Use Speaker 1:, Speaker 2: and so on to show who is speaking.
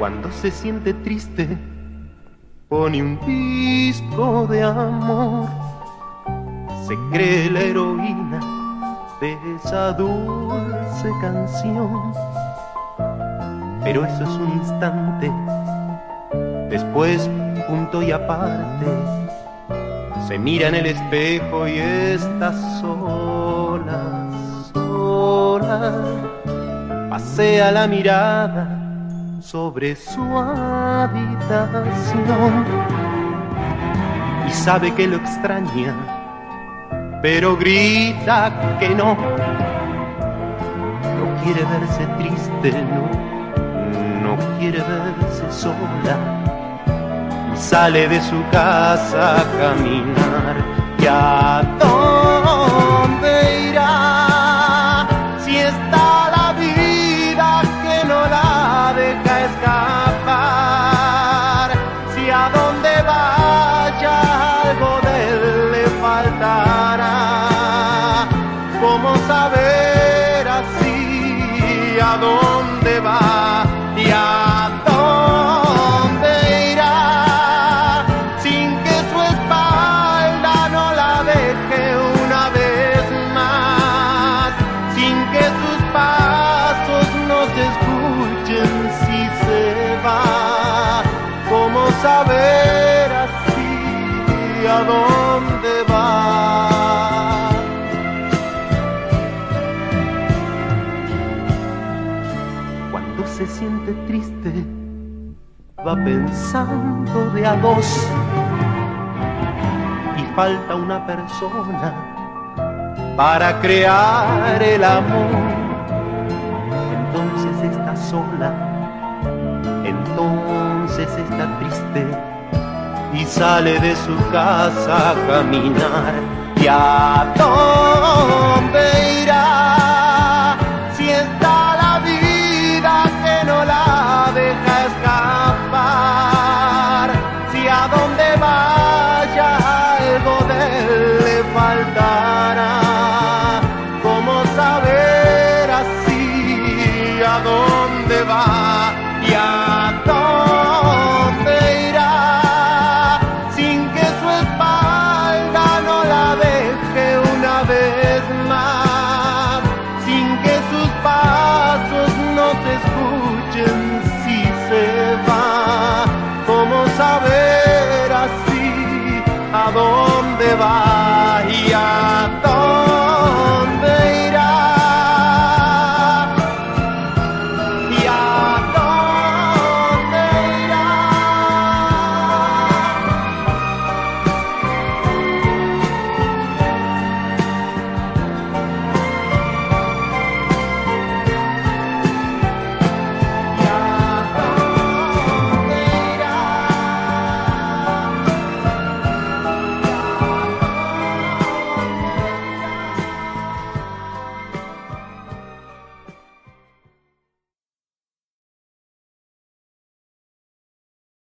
Speaker 1: Cuando se siente triste, pone un disco de amor. Se cree la heroína de esa dulce canción. Pero eso es un instante, después punto y aparte. Se mira en el espejo y está sola, sola. Pasea la mirada sobre su habitación y sabe que lo extraña, pero grita que no. No quiere verse triste, no, no quiere verse sola. Y sale de su casa a caminar. ¿Y a saber así a dónde va? Cuando se siente triste, va pensando de a dos y falta una persona para crear el amor. Entonces está sola, está triste y sale de su casa a caminar. ¿Y a dónde irá? Si está la vida que no la deja escapar. Si a donde vaya algo de él le faltará.